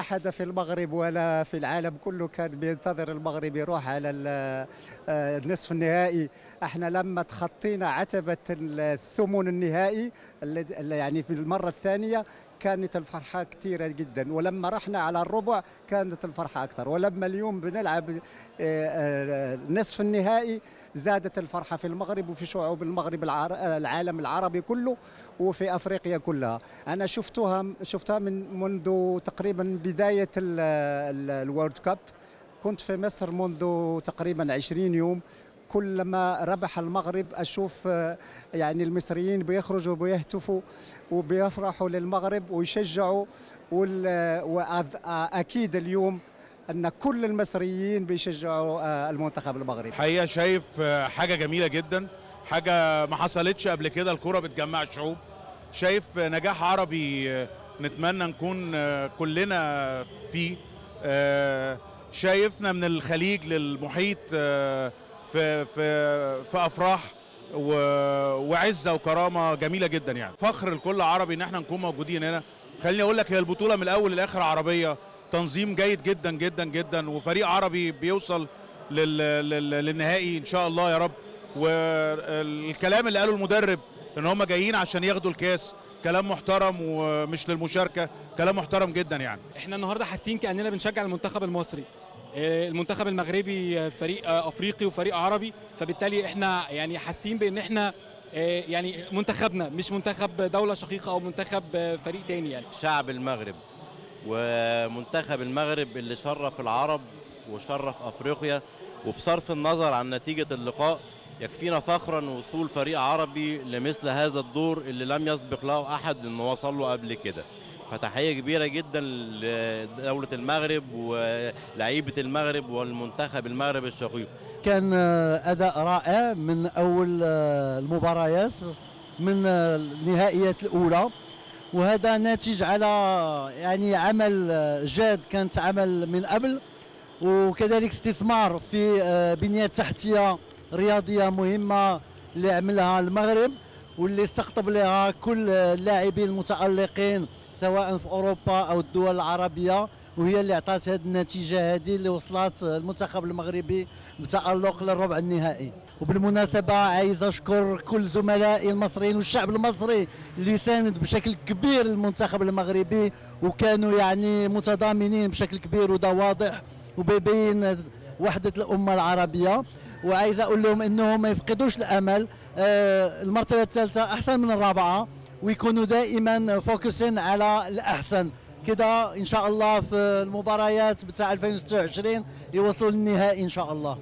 أحد في المغرب ولا في العالم كله كان بينتظر المغرب يروح على ال- آه، النصف النهائي. إحنا لما تخطينا عتبة الثمن النهائي يعني في المرة الثانية كانت الفرحة كثيرة جدا ولما رحنا على الربع كانت الفرحة أكثر ولما اليوم بنلعب آه، آه، نصف النهائي زادت الفرحة في المغرب وفي شعوب المغرب. العالم العربي كله وفي أفريقيا كلها أنا شفتها شفتها من منذ تقريبا بداية ال- ال- الورد كاب كنت في مصر منذ تقريبا 20 يوم كلما ربح المغرب أشوف آه، يعني المصريين بيخرجوا بيهتفوا وبيفرحوا للمغرب ويشجعوا وأكيد اليوم أن كل المصريين بيشجعوا آه، المنتخب المغربي. الحقيقة شايف آه، حاجة جميلة جدا حاجة ما حصلتش قبل كده الكوره بتجمع الشعوب شايف آه، نجاح عربي آه، نتمنى نكون آه، كلنا فيه. آه، شايفنا من الخليج للمحيط آه، في في في أفراح وعزة وكرامة جميلة جدا يعني. فخر لكل عربي إن إحنا نكون موجودين هنا. خليني أقول لك هي البطولة من الأول للآخر عربية. تنظيم جيد جدا جدا جدا وفريق عربي بيوصل لل... لل... للنهائي إن شاء الله يا رب. والكلام اللي قاله المدرب إن هم جايين عشان ياخدوا الكاس كلام محترم ومش للمشاركة كلام محترم جدا يعني. إحنا النهارده حاسين كأننا بنشجع المنتخب المصري. المنتخب المغربي آه، فريق آه، افريقي وفريق عربي. فبالتالي إحنا يعني حاسين بان إحنا آه، يعني منتخبنا مش منتخب دولة شقيقة أو منتخب آه، فريق تاني يعني. شعب المغرب ومنتخب المغرب اللي شرف العرب وشرف أفريقيا وبصرف النظر عن نتيجة اللقاء يكفينا فخرا وصول فريق عربي لمثل هذا الدور اللي لم يسبق له أحد انه وصل له قبل كده. فتحية كبيرة جدا لدولة المغرب ولعيبة المغرب والمنتخب المغرب الشقيق. كان أداء رائع من أول المباريات من النهائيات الأولى وهذا ناتج على يعني عمل جاد كانت عمل من قبل وكذلك استثمار في بنية تحتية رياضية مهمة اللي عملها المغرب واللي استقطب لها كل اللاعبين المتألقين سواء في أوروبا أو الدول العربية وهي اللي عطات هذه النتيجة هذه اللي وصلت المنتخب المغربي بتالق للربع النهائي. وبالمناسبة عايز أشكر كل زملائي المصريين والشعب المصري اللي ساند بشكل كبير المنتخب المغربي وكانوا يعني متضامنين بشكل كبير وده واضح وبيبين وحدة الأمة العربية. وعايز أقول لهم إنهم ما يفقدوش الأمل. آه، المرتبة الثالثة أحسن من الرابعة. ويكونوا دائما فوكسين على الأحسن. كده إن شاء الله في المباريات بتاع 2026 يوصلوا للنهائي إن شاء الله.